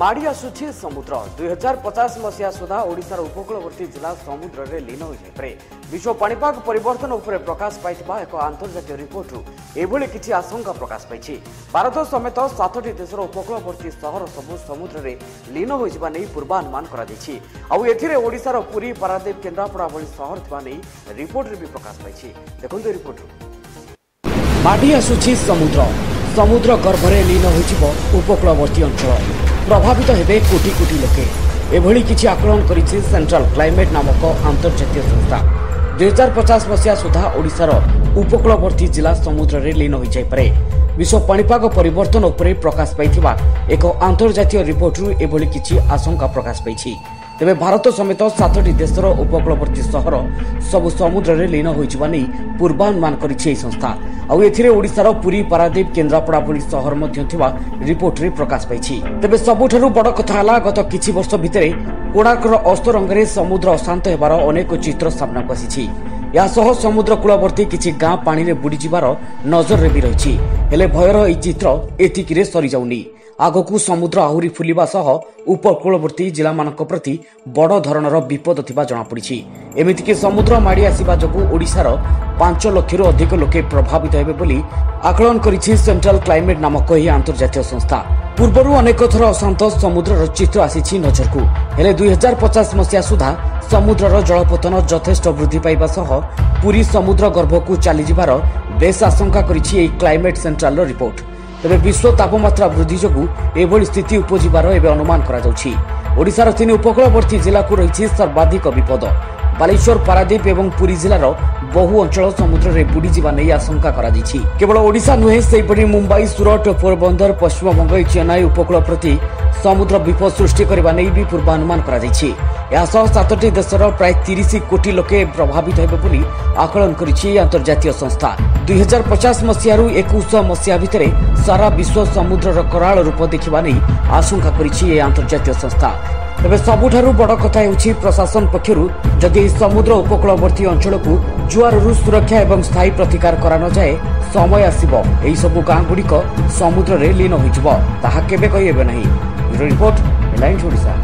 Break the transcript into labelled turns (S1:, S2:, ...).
S1: ମାଡ଼ି ଆସୁଛି ସମୁଦ୍ର। ଦୁଇ ହଜାର ପଚାଶ ମସିହା ସୁଦ୍ଧା ଓଡ଼ିଶାର ଉପକୂଳବର୍ତ୍ତୀ ଜିଲ୍ଲା ସମୁଦ୍ରରେ ଲୀନ ହୋଇଯାଇପାରେ। ବିଶ୍ୱ ପାଣିପାଗ ପରିବର୍ତ୍ତନ ଉପରେ ପ୍ରକାଶ ପାଇଥିବା ଏକ ଆନ୍ତର୍ଜାତୀୟ ରିପୋର୍ଟରୁ ଏଭଳି କିଛି ଆଶଙ୍କା ପ୍ରକାଶ ପାଇଛି। ଭାରତ ସମେତ ସାତଟି ଦେଶର ଉପକୂଳବର୍ତ୍ତୀ ସହର ସବୁ ସମୁଦ୍ରରେ ଲୀନ ହୋଇଯିବା ନେଇ ପୂର୍ବାନୁମାନ କରାଯାଇଛି। ଆଉ ଏଥିରେ ଓଡ଼ିଶାର ପୁରୀ ପାରାଦ୍ୱୀପ କେନ୍ଦ୍ରାପଡ଼ା ଭଳି ସହର ଥିବା ନେଇ ରିପୋର୍ଟରେ ବି ପ୍ରକାଶ ପାଇଛି। ଦେଖନ୍ତୁ ଏ ରିପୋର୍ଟରୁ। ମାଡ଼ି ଆସୁଛି ସମୁଦ୍ର। ସମୁଦ୍ର ଗର୍ଭରେ ଲୀନ ହୋଇଯିବ ଉପକୂଳବର୍ତ୍ତୀ ଅଞ୍ଚଳ। ପ୍ରଭାବିତ ହେବେ କୋଟି କୋଟି ଲୋକେ। ଏଭଳି କିଛି ଆକଳନ କରିଛି ସେଣ୍ଟ୍ରାଲ କ୍ଲାଇମେଟ୍ ନାମକ ଆନ୍ତର୍ଜାତୀୟ ସଂସ୍ଥା। ଦୁଇହଜାର ପଚାଶ ମସିହା ସୁଦ୍ଧା ଓଡ଼ିଶାର ଉପକୂଳବର୍ତ୍ତୀ ଜିଲ୍ଲା ସମୁଦ୍ରରେ ଲୀନ ହୋଇଯାଇପାରେ। ବିଶ୍ୱ ପାଣିପାଗ ପରିବର୍ତ୍ତନ ଉପରେ ପ୍ରକାଶ ପାଇଥିବା ଏକ ଆନ୍ତର୍ଜାତୀୟ ରିପୋର୍ଟରୁ ଏଭଳି କିଛି ଆଶଙ୍କା ପ୍ରକାଶ ପାଇଛି। ତେବେ ଭାରତ ସମେତ ସାତଟି ଦେଶର ଉପକୂଳବର୍ତ୍ତୀ ସହର ସବୁ ସମୁଦ୍ରରେ ଲୀନ ହୋଇଯିବା ନେଇ ପୂର୍ବାନୁମାନ କରିଛି ଏହି ସଂସ୍ଥା। ଆଉ ଏଥିରେ ଓଡ଼ିଶାର ପୁରୀ ପାରାଦ୍ୱୀପ କେନ୍ଦ୍ରାପଡ଼ା ଭଳି ସହର ମଧ୍ୟ ଥିବା ରିପୋର୍ଟରେ ପ୍ରକାଶ ପାଇଛି। ତେବେ ସବୁଠାରୁ ବଡ଼ କଥା ହେଲା ଗତ କିଛି ବର୍ଷ ଭିତରେ କୋଣାର୍କର ଅସ୍ତରଙ୍ଗରେ ସମୁଦ୍ର ଅଶାନ୍ତ ହେବାର ଅନେକ ଚିତ୍ର ସାମ୍ନାକୁ ଆସିଛି। ଏହା ସହ ସମୁଦ୍ର କୂଳବର୍ତ୍ତୀ କିଛି ଗାଁ ପାଣିରେ ବୁଡ଼ିଯିବାର ନଜରରେ ବି ରହିଛି। ହେଲେ ଭୟର ଏହି ଚିତ୍ର ଏତିକିରେ ସରିଯାଉନି। ଆଗକୁ ସମୁଦ୍ର ଆହୁରି ଫୁଲିବା ସହ ଉପକୂଳବର୍ତ୍ତୀ ଜିଲ୍ଲାମାନଙ୍କ ପ୍ରତି ବଡ଼ ଧରଣର ବିପଦ ଥିବା ଜଣାପଡ଼ିଛି। ଏମିତିକି ସମୁଦ୍ର ମାଡ଼ି ଆସିବା ଯୋଗୁଁ ଓଡ଼ିଶାର ପାଞ୍ଚ ଲକ୍ଷରୁ ଅଧିକ ଲୋକେ ପ୍ରଭାବିତ ହେବେ ବୋଲି ଆକଳନ କରିଛି ସେଣ୍ଟ୍ରାଲ କ୍ଲାଇମେଟ୍ ନାମକ ଏହି ଆନ୍ତର୍ଜାତୀୟ ସଂସ୍ଥା। ପୂର୍ବରୁ ଅନେକ ଥର ଅଶାନ୍ତ ସମୁଦ୍ରର ଚିତ୍ର ଆସିଛି ନଜରକୁ। ହେଲେ ଦୁଇ ହଜାର ପଚାଶ ମସିହା ସୁଦ୍ଧା ସମୁଦ୍ରର ଜଳପତନ ଯଥେଷ୍ଟ ବୃଦ୍ଧି ପାଇବା ସହ ପୁରୀ ସମୁଦ୍ର ଗର୍ଭକୁ ଚାଲିଯିବାର ବେଶ୍ ଆଶଙ୍କା କରିଛି ଏହି କ୍ଲାଇମେଟ୍ ସେଣ୍ଟ୍ରାଲର ରିପୋର୍ଟ। ତେବେ ବିଶ୍ୱ ତାପମାତ୍ରା ବୃଦ୍ଧି ଯୋଗୁଁ ଏଭଳି ସ୍ଥିତି ଉପୁଜିବାର ଏବେ ଅନୁମାନ କରାଯାଉଛି ଓଡ଼ିଶାର ତିନି ଉପକୂଳବର୍ତ୍ତୀ ଜିଲ୍ଲାକୁ ରହିଛି ସର୍ବାଧିକ ବିପଦ ବାଲେଶ୍ୱର ପାରାଦ୍ୱୀପ ଏବଂ ପୁରୀ ଜିଲ୍ଲାର ବହୁ ଅଞ୍ଚଳ ସମୁଦ୍ରରେ ବୁଡ଼ିଯିବା ନେଇ ଆଶଙ୍କା କରାଯାଇଛି କେବଳ ଓଡ଼ିଶା ନୁହେଁ ସେହିପରି ମୁମ୍ବାଇ ସୁରଟ ପୋରବନ୍ଦର ପଶ୍ଚିମବଙ୍ଗ ଚେନ୍ନାଇ ଉପକୂଳ ପ୍ରତି ସମୁଦ୍ର ବିପଦ ସୃଷ୍ଟି କରିବା ନେଇ ବି ପୂର୍ବାନୁମାନ କରାଯାଇଛି ଏହା ସହ ସାତଟି ଦେଶର ପ୍ରାୟ ତିରିଶ କୋଟି ଲୋକେ ପ୍ରଭାବିତ ହେବେ ବୋଲି ଆକଳନ କରିଛି ଏହି ଆନ୍ତର୍ଜାତୀୟ ସଂସ୍ଥା ଦୁଇ ହଜାର ପଚାଶ ମସିହାରୁ ଏକୋଇଶ ମସିହା ଭିତରେ ସାରା ବିଶ୍ୱ ସମୁଦ୍ରର କରାଳ ରୂପ ଦେଖିବା ନେଇ ଆଶଙ୍କା କରିଛି ଏହି ଆନ୍ତର୍ଜାତୀୟ ସଂସ୍ଥା। ତେବେ ସବୁଠାରୁ ବଡ଼ କଥା ହେଉଛି ପ୍ରଶାସନ ପକ୍ଷରୁ ଯଦି ଏହି ସମୁଦ୍ର ଉପକୂଳବର୍ତ୍ତୀ ଅଞ୍ଚଳକୁ ଜୁଆରରୁ ସୁରକ୍ଷା ଏବଂ ସ୍ଥାୟୀ ପ୍ରତିକାର କରାନଯାଏ ସମୟ ଆସିବ। ଏହିସବୁ ଗାଁଗୁଡ଼ିକ ସମୁଦ୍ରରେ ଲୀନ ହୋଇଯିବ। ତାହା କେବେ କହିହେବେ ନାହିଁ। Report headlines Odisha.